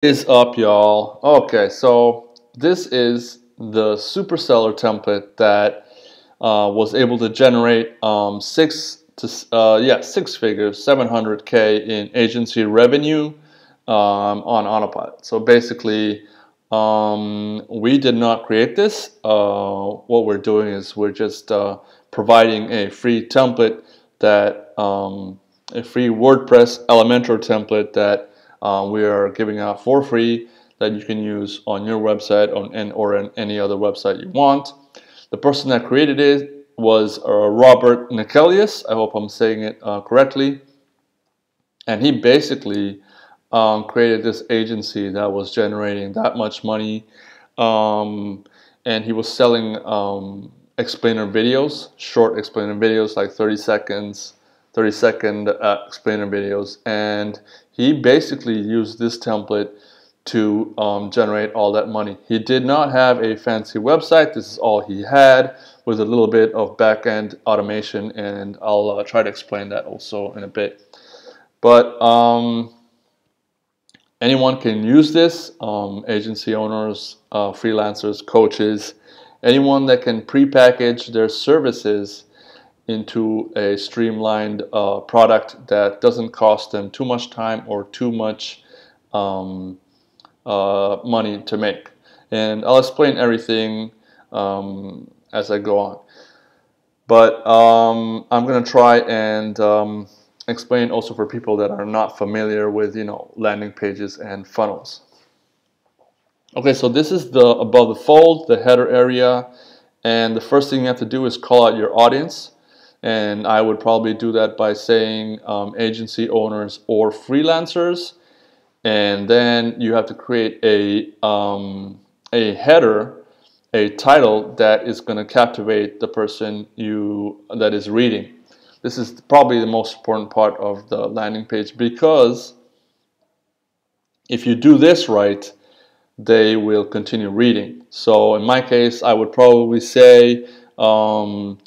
is up y'all? Okay so this is the superseller template that uh, was able to generate um, six to uh, yeah six figures 700k in agency revenue um, on autopilot. So basically um, we did not create this. Uh, what we're doing is we're just uh, providing a free template that um, a free WordPress Elementor template that uh, we are giving out for free that you can use on your website on, and, or on any other website you want. The person that created it was uh, Robert Nikelius. I hope I'm saying it uh, correctly. And he basically um, created this agency that was generating that much money. Um, and he was selling um, explainer videos, short explainer videos, like 30 seconds, 30 second uh, explainer videos. And he basically used this template to um, generate all that money. He did not have a fancy website. This is all he had with a little bit of back-end automation and I'll uh, try to explain that also in a bit. But um, anyone can use this, um, agency owners, uh, freelancers, coaches, anyone that can pre-package their services into a streamlined uh, product that doesn't cost them too much time or too much um, uh, money to make. And I'll explain everything um, as I go on. But um, I'm going to try and um, explain also for people that are not familiar with, you know, landing pages and funnels. Okay, so this is the above the fold, the header area, and the first thing you have to do is call out your audience and I would probably do that by saying um, agency owners or freelancers. And then you have to create a um, a header a title that is going to captivate the person you that is reading. This is probably the most important part of the landing page because if you do this right they will continue reading. So in my case I would probably say um,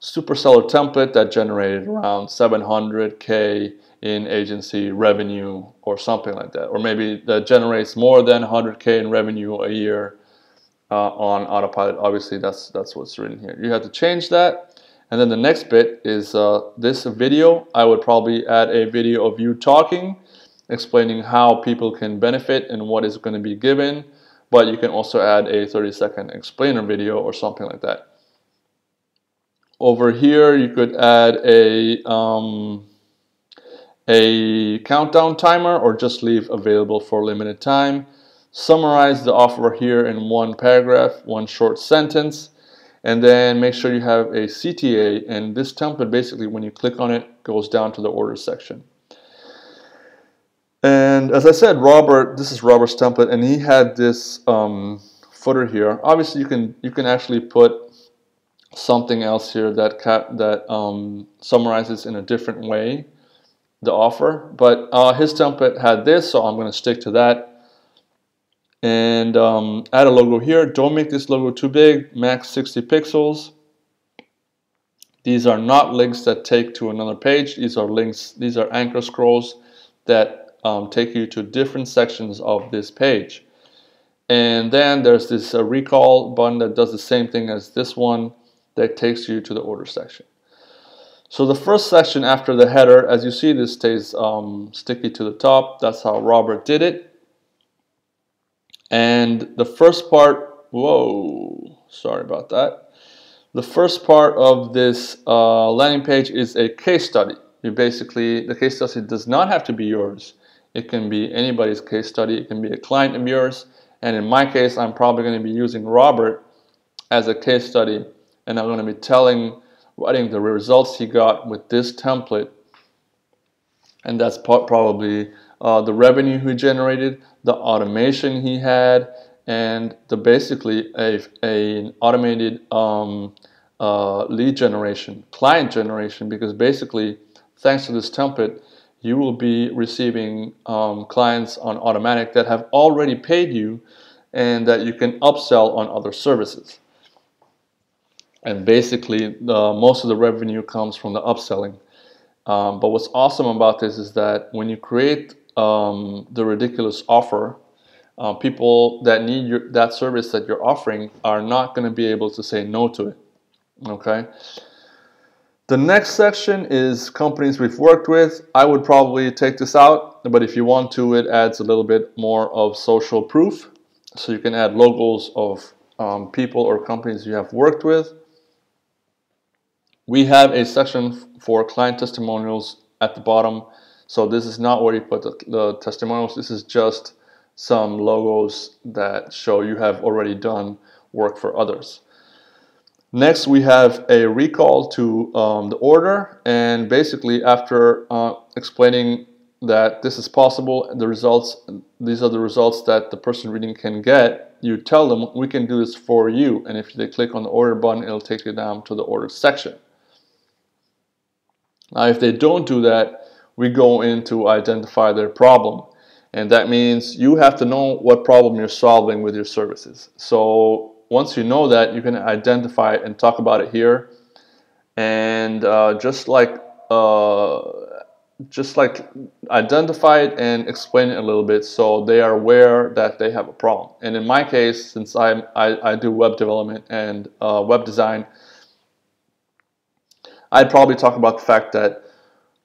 superseller template that generated around 700k in agency revenue or something like that. Or maybe that generates more than 100k in revenue a year uh, on autopilot. Obviously that's that's what's written here. You have to change that. And then the next bit is uh, this video. I would probably add a video of you talking explaining how people can benefit and what is going to be given. But you can also add a 30 second explainer video or something like that over here, you could add a, um, a countdown timer or just leave available for limited time. Summarize the offer here in one paragraph, one short sentence, and then make sure you have a CTA. And this template, basically, when you click on it, goes down to the order section. And as I said, Robert, this is Robert's template, and he had this um, footer here. Obviously, you can you can actually put something else here that cap, that um, summarizes in a different way the offer. But uh, his template had this, so I'm going to stick to that. And um, add a logo here. Don't make this logo too big. Max 60 pixels. These are not links that take to another page. These are links. These are anchor scrolls that um, take you to different sections of this page. And then there's this uh, recall button that does the same thing as this one that takes you to the order section. So the first section after the header, as you see, this stays um, sticky to the top. That's how Robert did it. And the first part, whoa, sorry about that. The first part of this uh, landing page is a case study. You basically, the case study does not have to be yours. It can be anybody's case study. It can be a client of yours. And in my case, I'm probably going to be using Robert as a case study and I'm going to be telling, writing the results he got with this template. And that's probably uh, the revenue he generated, the automation he had, and the basically a, a automated um, uh, lead generation, client generation, because basically, thanks to this template, you will be receiving um, clients on automatic that have already paid you and that you can upsell on other services and basically the, most of the revenue comes from the upselling. Um, but what's awesome about this is that when you create um, the ridiculous offer, uh, people that need your, that service that you're offering are not going to be able to say no to it. Okay. The next section is companies we've worked with. I would probably take this out, but if you want to, it adds a little bit more of social proof. So you can add logos of um, people or companies you have worked with. We have a section for client testimonials at the bottom. So this is not where you put the, the testimonials. This is just some logos that show you have already done work for others. Next, we have a recall to um, the order, and basically after uh, explaining that this is possible, the results, these are the results that the person reading can get, you tell them we can do this for you, and if they click on the order button, it'll take you down to the order section. Now, if they don't do that, we go in to identify their problem. And that means you have to know what problem you're solving with your services. So once you know that, you can identify it and talk about it here. And uh, just like uh, just like identify it and explain it a little bit so they are aware that they have a problem. And in my case, since I'm, I, I do web development and uh, web design, I'd probably talk about the fact that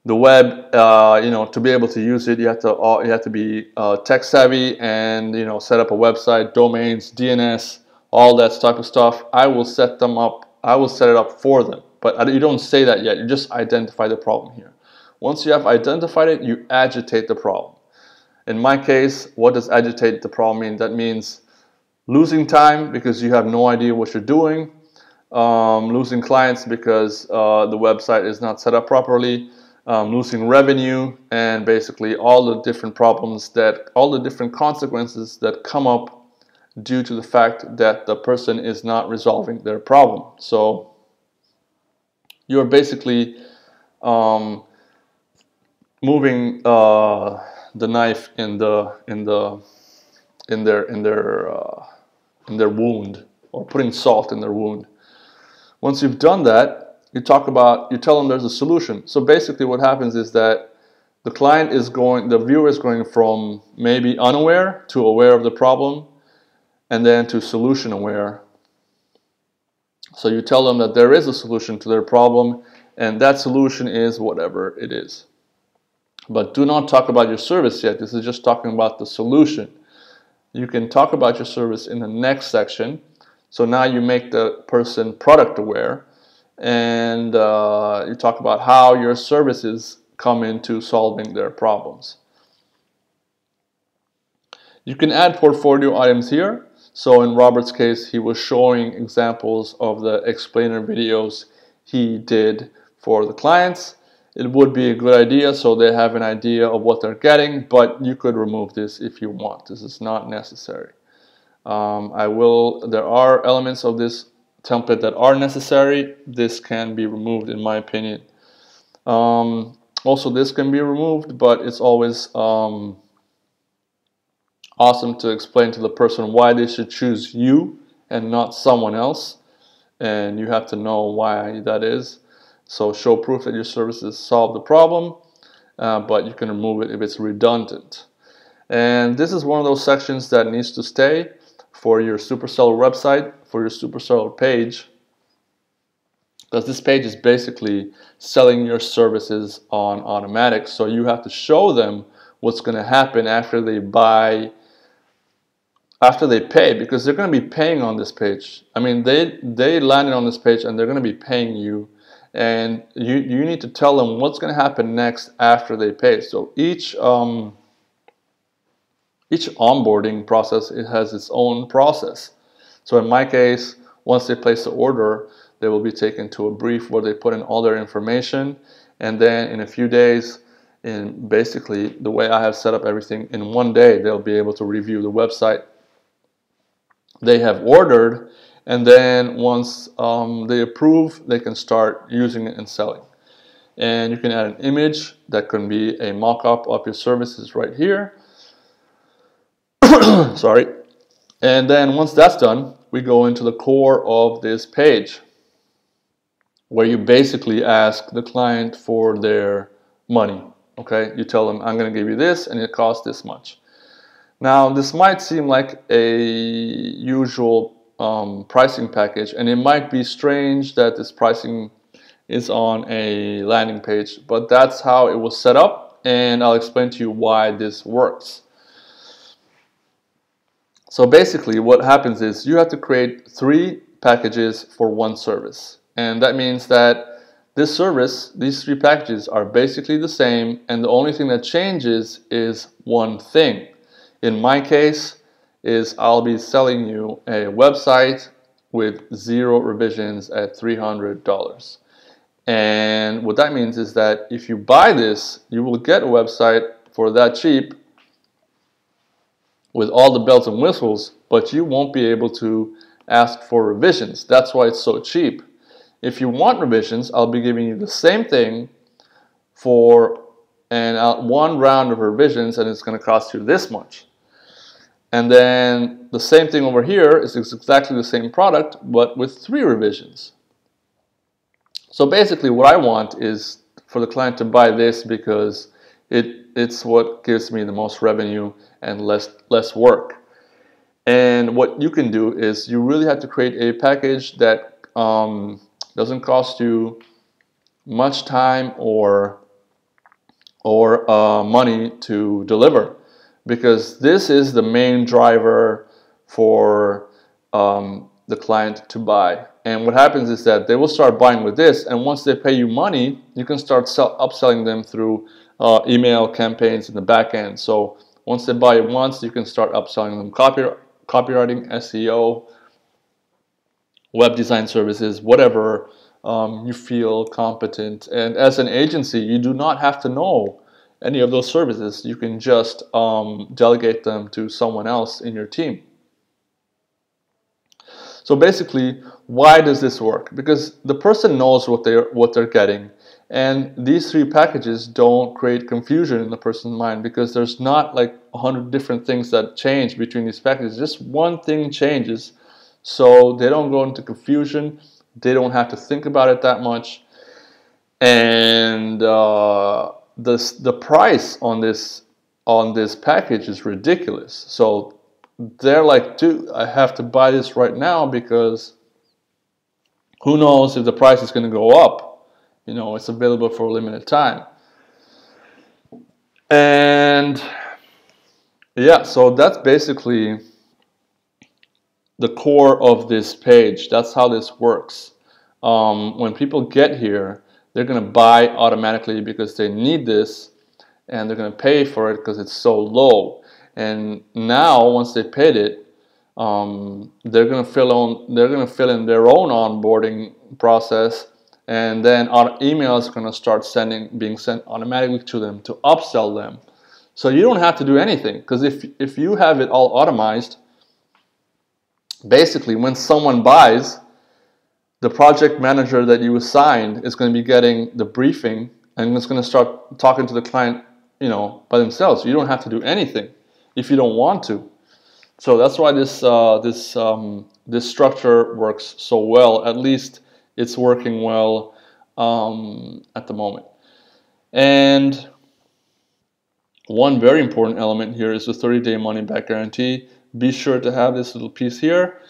the web, uh, you know, to be able to use it, you have to uh, you have to be uh, tech savvy and you know set up a website, domains, DNS, all that type of stuff. I will set them up. I will set it up for them. But you don't say that yet. You just identify the problem here. Once you have identified it, you agitate the problem. In my case, what does agitate the problem mean? That means losing time because you have no idea what you're doing, um, losing clients because uh, the website is not set up properly, um, losing revenue, and basically all the different problems that, all the different consequences that come up due to the fact that the person is not resolving their problem. So you're basically um, moving uh, the knife in the in the in their in their uh, in their wound or putting salt in their wound. Once you've done that, you talk about, you tell them there's a solution. So basically what happens is that the client is going, the viewer is going from maybe unaware to aware of the problem and then to solution aware. So you tell them that there is a solution to their problem and that solution is whatever it is. But do not talk about your service yet. This is just talking about the solution. You can talk about your service in the next section. So now you make the person product aware and uh, you talk about how your services come into solving their problems. You can add portfolio items here. So in Robert's case, he was showing examples of the explainer videos he did for the clients. It would be a good idea so they have an idea of what they're getting, but you could remove this if you want. This is not necessary. Um, I will, there are elements of this template that are necessary, this can be removed in my opinion. Um, also, this can be removed, but it's always um, awesome to explain to the person why they should choose you and not someone else. And you have to know why that is. So show proof that your services solve the problem, uh, but you can remove it if it's redundant. And this is one of those sections that needs to stay for your superseller website, for your superseller page, because this page is basically selling your services on automatic. So you have to show them what's going to happen after they buy, after they pay, because they're going to be paying on this page. I mean, they they landed on this page and they're going to be paying you, and you you need to tell them what's going to happen next after they pay. So each um, each onboarding process it has its own process. So in my case, once they place the order, they will be taken to a brief where they put in all their information. And then in a few days in basically the way I have set up everything in one day they'll be able to review the website. They have ordered and then once um, they approve they can start using it and selling. And you can add an image that can be a mock-up of your services right here sorry. And then once that's done, we go into the core of this page where you basically ask the client for their money. Okay, you tell them, I'm going to give you this and it costs this much. Now, this might seem like a usual um, pricing package, and it might be strange that this pricing is on a landing page, but that's how it was set up, and I'll explain to you why this works. So basically, what happens is you have to create three packages for one service, and that means that this service, these three packages are basically the same, and the only thing that changes is one thing. In my case, is I'll be selling you a website with zero revisions at $300. And what that means is that if you buy this, you will get a website for that cheap with all the bells and whistles, but you won't be able to ask for revisions. That's why it's so cheap. If you want revisions, I'll be giving you the same thing for and uh, one round of revisions and it's going to cost you this much. And then the same thing over here is exactly the same product, but with three revisions. So basically what I want is for the client to buy this because it, it's what gives me the most revenue and less, less work. And what you can do is you really have to create a package that um, doesn't cost you much time or, or uh, money to deliver because this is the main driver for um, the client to buy. And what happens is that they will start buying with this, and once they pay you money, you can start sell, upselling them through uh, email campaigns in the back end. So once they buy it once, you can start upselling them copy, copywriting, SEO, web design services, whatever um, you feel competent. And as an agency, you do not have to know any of those services, you can just um, delegate them to someone else in your team. So basically, why does this work? Because the person knows what they're what they're getting, and these three packages don't create confusion in the person's mind because there's not like a hundred different things that change between these packages. Just one thing changes, so they don't go into confusion. They don't have to think about it that much, and. Uh, the the price on this on this package is ridiculous. So they're like, dude, I have to buy this right now because who knows if the price is going to go up. You know, it's available for a limited time. And yeah, so that's basically the core of this page. That's how this works. Um, when people get here, they're going to buy automatically because they need this and they're going to pay for it because it's so low. And now, once they paid it, um, they're going to fill on they're going to fill in their own onboarding process, and then our email is going to start sending being sent automatically to them to upsell them. So you don't have to do anything because if if you have it all automized, basically when someone buys, the project manager that you assigned is going to be getting the briefing and it's going to start talking to the client, you know, by themselves. You don't have to do anything if you don't want to. So that's why this uh, this um, this structure works so well. At least it's working well um, at the moment. And one very important element here is the 30-day money-back guarantee. Be sure to have this little piece here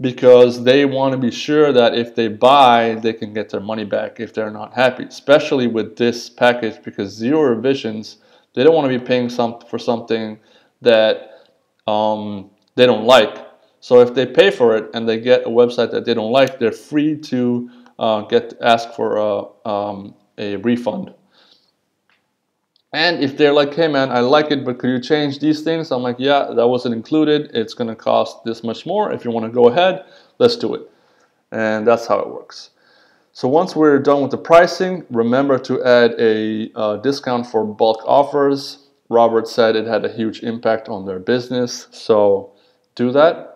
because they want to be sure that if they buy, they can get their money back if they're not happy, especially with this package because zero revisions, they don't want to be paying some for something that um, they don't like. So if they pay for it and they get a website that they don't like, they're free to uh, get ask for a, um, a refund. And if they're like, hey man, I like it, but could you change these things? I'm like, yeah, that wasn't included. It's to cost this much more. If you want to go ahead, let's do it. And that's how it works. So once we're done with the pricing, remember to add a uh, discount for bulk offers. Robert said it had a huge impact on their business. So do that.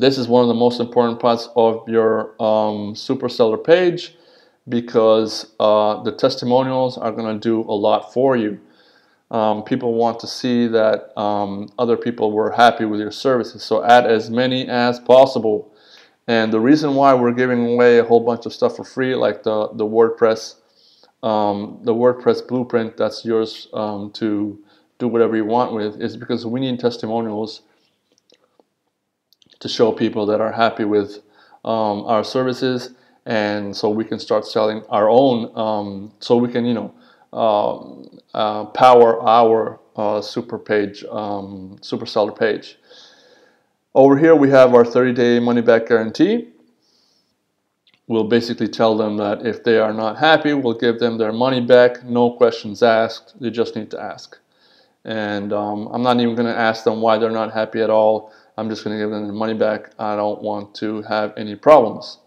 This is one of the most important parts of your um, superseller page because uh, the testimonials are going to do a lot for you. Um, people want to see that um, other people were happy with your services, so add as many as possible. And the reason why we're giving away a whole bunch of stuff for free, like the the WordPress, um, the WordPress blueprint, that's yours um, to do whatever you want with is because we need testimonials to show people that are happy with um, our services. And so we can start selling our own um, so we can you know uh, uh, power our uh, super page um, super seller page. Over here we have our 30 day money back guarantee. We'll basically tell them that if they are not happy we'll give them their money back. No questions asked. They just need to ask. And um, I'm not even going to ask them why they're not happy at all I'm just going to give them their money back I don't want to have any problems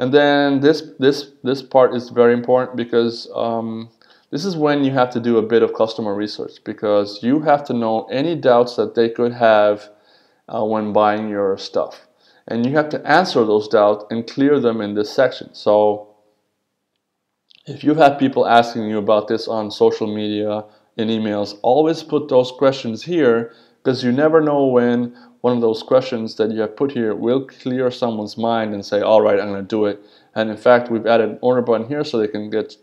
and then this this this part is very important because um, this is when you have to do a bit of customer research because you have to know any doubts that they could have uh, when buying your stuff. And you have to answer those doubts and clear them in this section. So if you have people asking you about this on social media, in emails, always put those questions here because you never know when one of those questions that you have put here will clear someone's mind and say, all right, I'm going to do it. And in fact, we've added an order button here so they can get,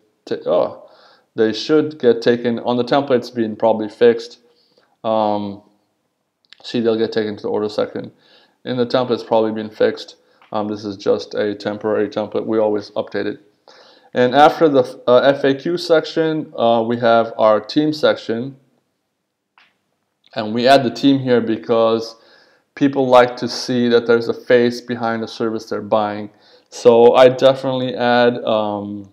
oh, they should get taken on the templates being probably fixed. Um, see, they'll get taken to the order section. In the templates probably been fixed. Um, this is just a temporary template. We always update it. And after the uh, FAQ section, uh, we have our team section. And we add the team here because people like to see that there's a face behind the service they're buying. So I definitely add um,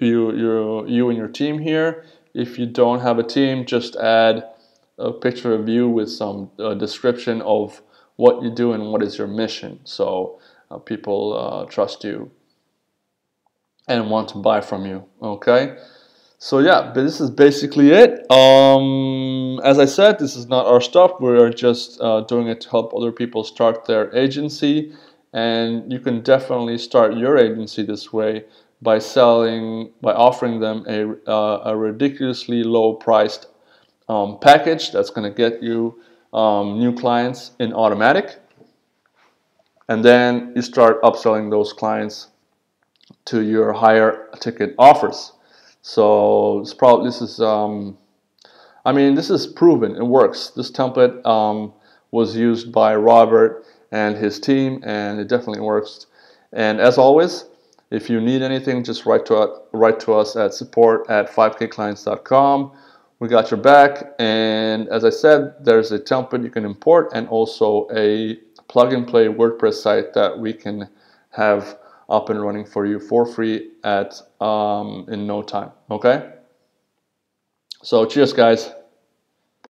you, you, you and your team here. If you don't have a team, just add a picture of you with some uh, description of what you do and what is your mission. So uh, people uh, trust you and want to buy from you. Okay. So yeah, but this is basically it. Um, as I said, this is not our stuff. We're just uh, doing it to help other people start their agency. And you can definitely start your agency this way by selling, by offering them a, uh, a ridiculously low priced um, package that's going to get you um, new clients in automatic. And then you start upselling those clients to your higher ticket offers. So probably this is um, I mean this is proven it works. This template um, was used by Robert and his team, and it definitely works. And as always, if you need anything, just write to write to us at support at 5kclients.com. We got your back, and as I said, there's a template you can import and also a plug and play WordPress site that we can have up and running for you for free at um, in no time. Okay. So cheers, guys.